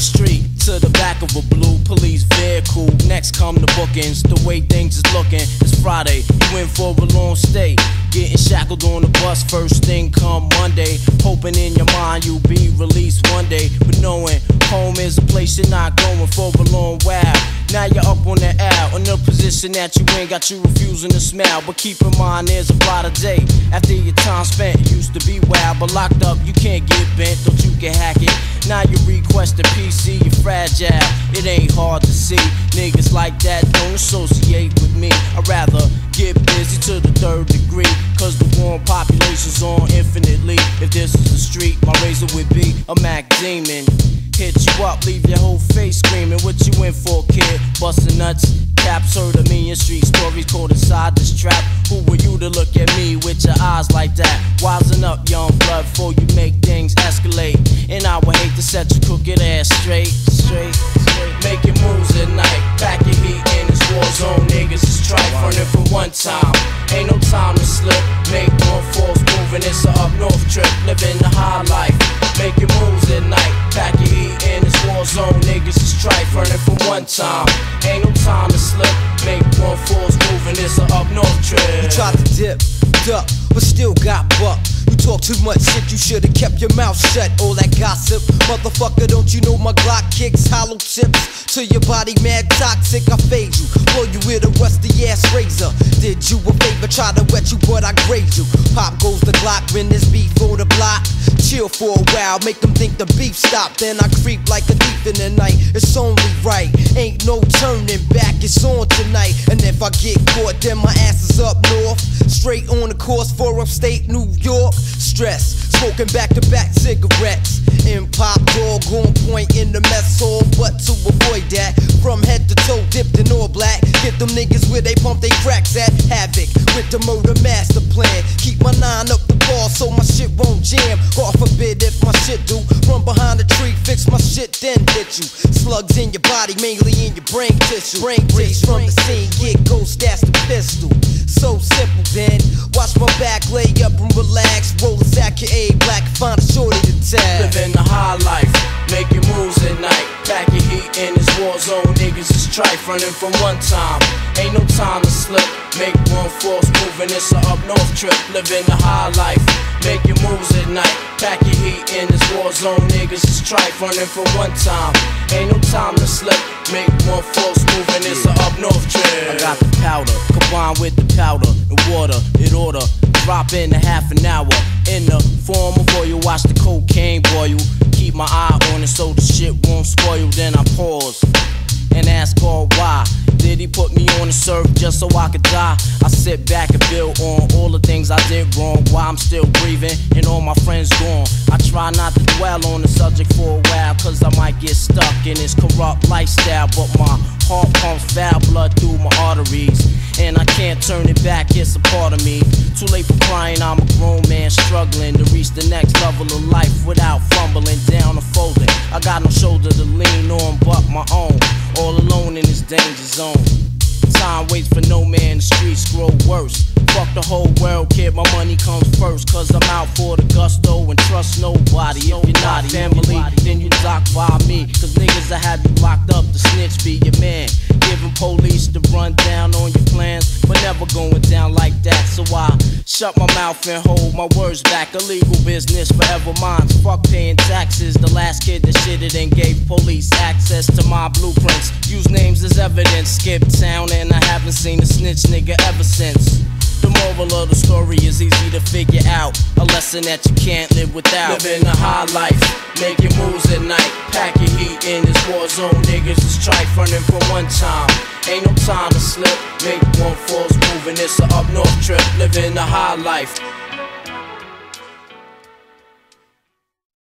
the street to the back of a blue police vehicle. Next come the bookings. The way things is looking, it's Friday. You in for a long stay. Getting shackled on the bus first thing come Monday. Hoping in your mind you'll be released one day. But knowing home is a place you're not going for a long while. Now you're up on the L, in the position that you in, got you refusing to smile. But keep in mind, there's a brighter day. After your time spent, used to be wild, but locked up, you can't get bent, don't you can hack it. You PC, you're fragile. It ain't hard to see. Niggas like that don't associate with me. I'd rather get busy to the third degree. Cause the warm population's on infinitely. If this is the street, my razor would be a Mac Demon. Hit you up, leave your whole face screaming. What you in for, kid? Bustin' nuts. Caps heard a million street stories caught inside this trap. Who were you to look at me with your eyes like that? Wisen up, young blood, before you make things escalate. I would hate to set your crooked ass straight, straight, straight. Making moves at night, pack your heat in this war zone. Niggas is trife, running for one time. Ain't no time to slip. Make one false move and it's a up north trip. Living the high life, making moves at night, pack your heat in this war zone. Niggas is trife, running for one time. Ain't no time to slip. Make one false move and it's a up north trip. You tried to dip, duck, but still got bucked. Talk too much shit, you should've kept your mouth shut. All that gossip, motherfucker, don't you know my Glock kicks hollow tips to your body, mad toxic. I fade you, blow you with a rusty ass razor. Did you a favor, try to wet you, but I grade you. Pop goes the Glock when the block. Chill for a while, make them think the beef stopped. Then I creep like a thief in the night. It's only right, ain't no turning back. It's on tonight, and if I get caught, then my ass is up north. Straight on the course for upstate New York. Stress, smoking back to back cigarettes. In pop dog on point in the mess hall, but to avoid that, from head to toe dipped in all black. Get them niggas where they pump they cracks at. Havoc with the murder master plan. Keep my nine up the ball so my shit won't jam. God forbid if my shit do. Run behind the tree, fix my shit, then hit you. Slugs in your body, mainly in your brain tissue. Brain tissue from the scene, get ghost, that's the pistol. So simple, then. Watch my back, lay up and relax. Roll a sack of A black, find a shorty tag. Living the high life, making moves at night. Pack your heat in this war zone, niggas is trife, running from one time. Ain't no time to slip. Make one force moving, it's a up north trip. Living the high life, making moves at night. Pack your heat in this war zone, niggas is trife, running from one time. Ain't no time to slip. Make one force moving, it's a up north trip. I got the powder, combined with the powder and water. It order drop in a half an hour in the form of oil. Watch the cocaine boil. Keep my eye on it so the shit won't spoil. Then I pause and ask God why. Did he put me on the surf just so I could die? I sit back and build on all the things I did wrong. Why I'm still breathing and all my friends gone. I try not to dwell on the subject for a while, cause I might get stuck in this corrupt lifestyle. But my heart pumps foul blood through my arteries. And I can't turn it back, it's a part of me. Too late for crying, I'm a grown man struggling to reach the next level of life without fumbling down or folding. I got no shoulder to lean on but my own. All alone in this danger zone. Time waits for no man, the streets grow worse. Fuck the whole world, kid, my money comes first. Cause I'm out for the gusto and trust nobody. If you're not family, then you dock by me. Cause niggas I have you locked up, the snitch be your man. Giving police the rundown shut my mouth and hold my words back. Illegal business, forever mine. Fuck paying taxes. The last kid that shitted and gave police access to my blueprints. Use names as evidence. Skip town and I haven't seen a snitch nigga ever since. The moral of the story is easy to figure out. A lesson that you can't live without. Living a high life, making moves at night. Pack your heat in this war zone. Niggas is trife running for one time. Ain't no time to slip. Make one false move and it's a up north trip. Living a high life.